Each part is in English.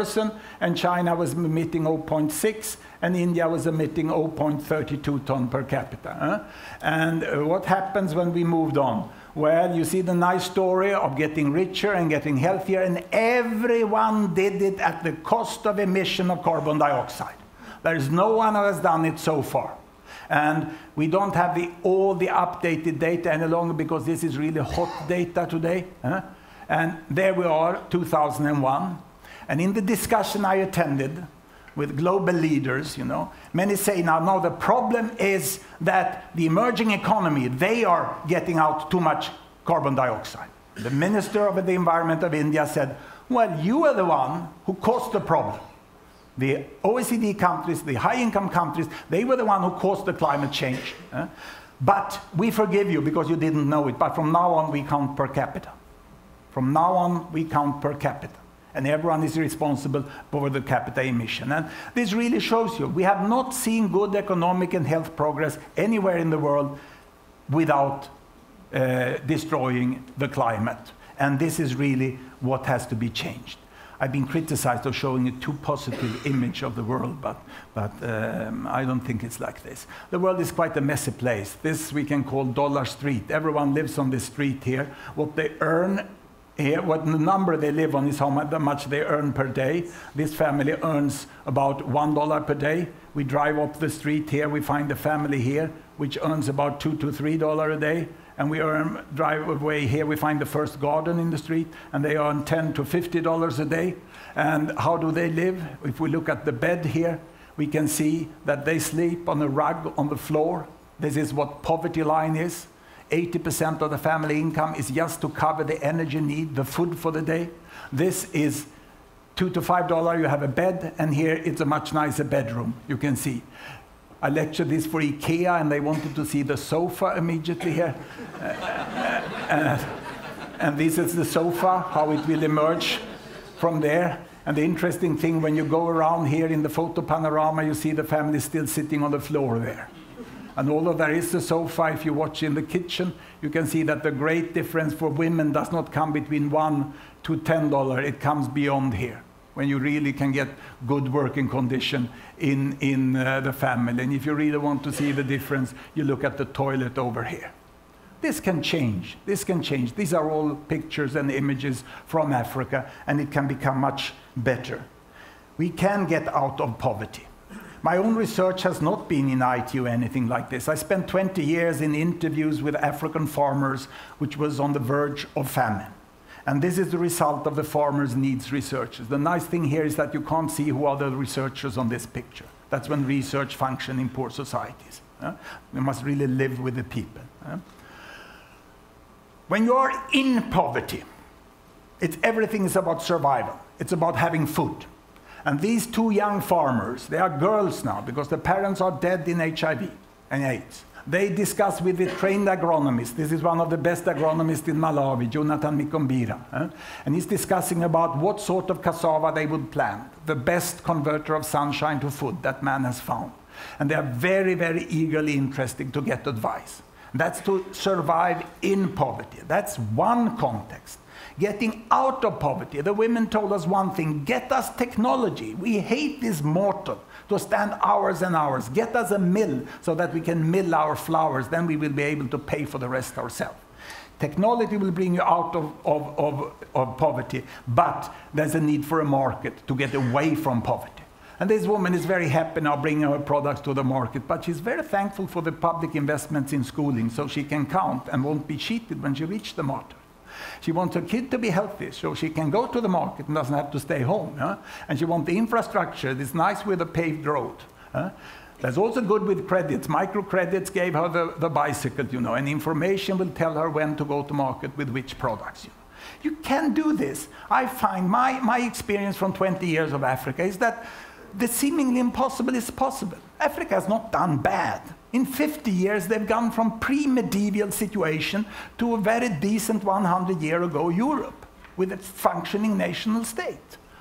person, and China was emitting 0.6, and India was emitting 0.32 ton per capita. And uh, what happens when we moved on? Well, you see the nice story of getting richer and getting healthier, and everyone did it at the cost of emission of carbon dioxide. There is no one who has done it so far. And we don't have the, all the updated data any longer because this is really hot data today. And there we are, 2001. And in the discussion I attended with global leaders, you know, many say now, no, the problem is that the emerging economy, they are getting out too much carbon dioxide. The Minister of the Environment of India said, well, you are the one who caused the problem. The OECD countries, the high-income countries, they were the one who caused the climate change. Eh? But we forgive you because you didn't know it. But from now on, we count per capita. From now on, we count per capita. And everyone is responsible for the capita emission. And this really shows you we have not seen good economic and health progress anywhere in the world without uh, destroying the climate. And this is really what has to be changed. I've been criticized of showing a too positive image of the world, but, but um, I don't think it's like this. The world is quite a messy place. This we can call Dollar Street. Everyone lives on this street here. What they earn here, what the number they live on is how much they earn per day. This family earns about one dollar per day. We drive up the street here, we find a family here which earns about two to three dollar a day. And we earn, drive away here, we find the first garden in the street, and they earn 10 to 50 dollars a day. And how do they live? If we look at the bed here, we can see that they sleep on a rug on the floor. This is what poverty line is. 80% of the family income is just to cover the energy need, the food for the day. This is two to five dollar, you have a bed, and here it's a much nicer bedroom, you can see. I lectured this for IKEA, and they wanted to see the sofa immediately here. uh, and this is the sofa, how it will emerge from there. And the interesting thing, when you go around here in the photo panorama, you see the family still sitting on the floor there. And although there is a sofa, if you watch in the kitchen, you can see that the great difference for women does not come between one to ten dollar. It comes beyond here when you really can get good working condition in, in uh, the family. And if you really want to see the difference, you look at the toilet over here. This can change. This can change. These are all pictures and images from Africa, and it can become much better. We can get out of poverty. My own research has not been in IT or anything like this. I spent 20 years in interviews with African farmers, which was on the verge of famine. And this is the result of the farmers' needs researchers. The nice thing here is that you can't see who are the researchers on this picture. That's when research function in poor societies. Uh, we must really live with the people. When you're in poverty, it's, everything is about survival. It's about having food. And these two young farmers, they are girls now because the parents are dead in HIV and AIDS. They discuss with the trained agronomist. This is one of the best agronomists in Malawi, Jonathan Mikombira. Eh? And he's discussing about what sort of cassava they would plant, the best converter of sunshine to food that man has found. And they are very, very eagerly interested to get advice. That's to survive in poverty. That's one context getting out of poverty. The women told us one thing get us technology. We hate this mortal to stand hours and hours. Get us a mill so that we can mill our flours. Then we will be able to pay for the rest ourselves. Technology will bring you out of, of, of, of poverty, but there's a need for a market to get away from poverty. And this woman is very happy now bringing her products to the market, but she's very thankful for the public investments in schooling so she can count and won't be cheated when she reaches the market. She wants her kid to be healthy so she can go to the market and doesn't have to stay home. Huh? And she wants the infrastructure that's nice with a paved road. Huh? That's also good with credits. Microcredits gave her the, the bicycle, you know, and information will tell her when to go to market with which products. You, know. you can do this. I find my, my experience from 20 years of Africa is that the seemingly impossible is possible. Africa has not done bad. In 50 years, they've gone from pre-medieval situation to a very decent 100 year ago Europe with a functioning national state.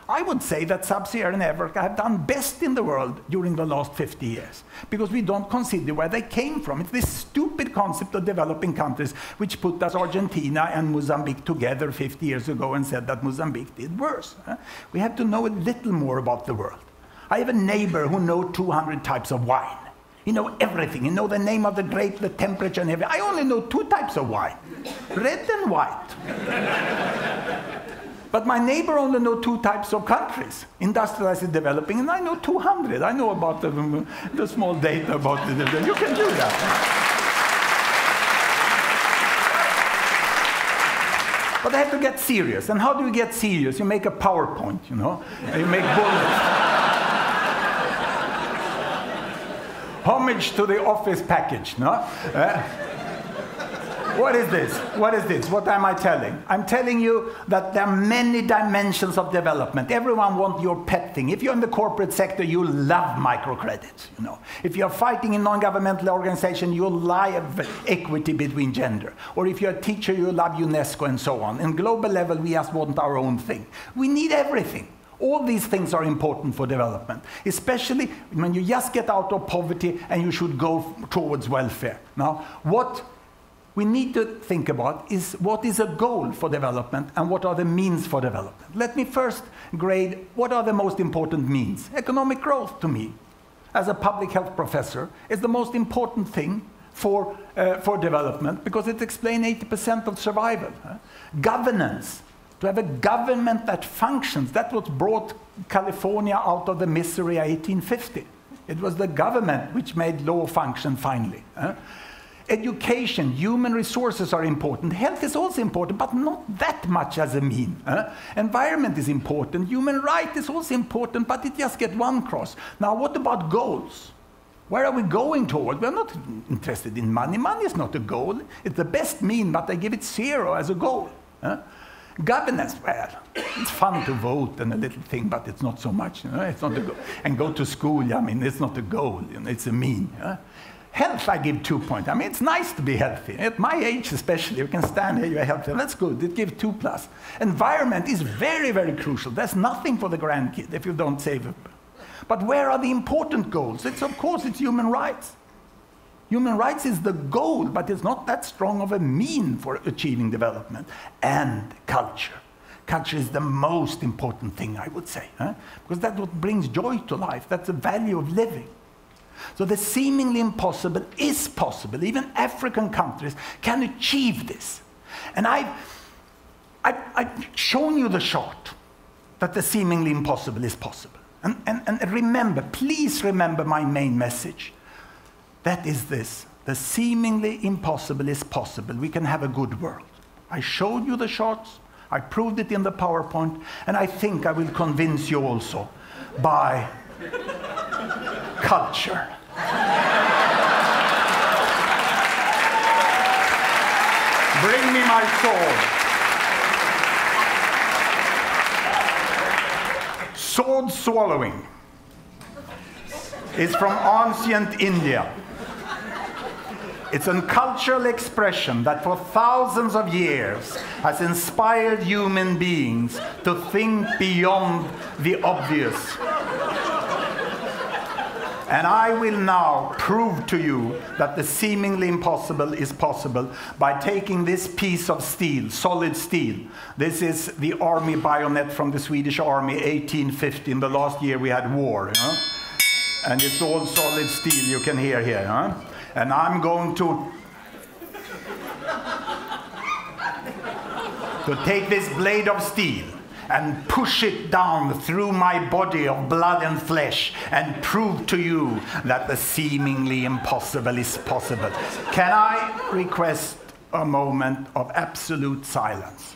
I would say that sub-Saharan Africa have done best in the world during the last 50 years because we don't consider where they came from. It's this stupid concept of developing countries which put us Argentina and Mozambique together 50 years ago and said that Mozambique did worse. We have to know a little more about the world. I have a neighbor who knows 200 types of wine. He know everything. You know the name of the grape, the temperature, and everything. I only know two types of wine, red and white. but my neighbor only know two types of countries, industrialized and developing, and I know 200. I know about the, the small data about the, you can do that. But I have to get serious. And how do you get serious? You make a PowerPoint, you know? you make bullets. Homage to the office package, no? Uh, what is this? What is this? What am I telling? I'm telling you that there are many dimensions of development. Everyone wants your pet thing. If you're in the corporate sector, you love microcredits. You know, if you're fighting in non-governmental organization, you love equity between gender. Or if you're a teacher, you love UNESCO and so on. In global level, we just want our own thing. We need everything. All these things are important for development, especially when you just get out of poverty and you should go towards welfare. Now, what we need to think about is what is a goal for development and what are the means for development. Let me first grade what are the most important means. Economic growth, to me, as a public health professor, is the most important thing for, uh, for development because it explains 80% of survival. Huh? Governance to have a government that functions. That what brought California out of the misery of 1850. It was the government which made law function finally. Uh, education, human resources are important. Health is also important, but not that much as a mean. Uh, environment is important. Human right is also important, but it just gets one cross. Now, what about goals? Where are we going toward? We're not interested in money. Money is not a goal. It's the best mean, but I give it zero as a goal. Uh, Governance, well, it's fun to vote and a little thing, but it's not so much. You know? It's not a go- and go to school, I mean, it's not a goal, you know? it's a mean. You know? Health, I give two points. I mean, it's nice to be healthy. At my age, especially, you can stand here, you're healthy. That's good. It gives two plus. Environment is very, very crucial. There's nothing for the grandkid if you don't save it. But where are the important goals? It's, of course, it's human rights. Human rights is the goal, but it's not that strong of a mean for achieving development. And culture. Culture is the most important thing, I would say, huh? because that's what brings joy to life. That's the value of living. So the seemingly impossible is possible. Even African countries can achieve this. And I've, I've, I've shown you the chart that the seemingly impossible is possible. And, and, and remember, please remember my main message. That is this the seemingly impossible is possible. We can have a good world. I showed you the shots, I proved it in the PowerPoint, and I think I will convince you also by culture. Bring me my sword. Sword swallowing is from ancient India. It's a cultural expression that for thousands of years has inspired human beings to think beyond the obvious. And I will now prove to you that the seemingly impossible is possible by taking this piece of steel, solid steel. This is the army bayonet from the Swedish army, 1850. In the last year we had war. You know? And it's all solid steel you can hear here. Huh? And I'm going to to take this blade of steel and push it down through my body of blood and flesh and prove to you that the seemingly impossible is possible. Can I request a moment of absolute silence?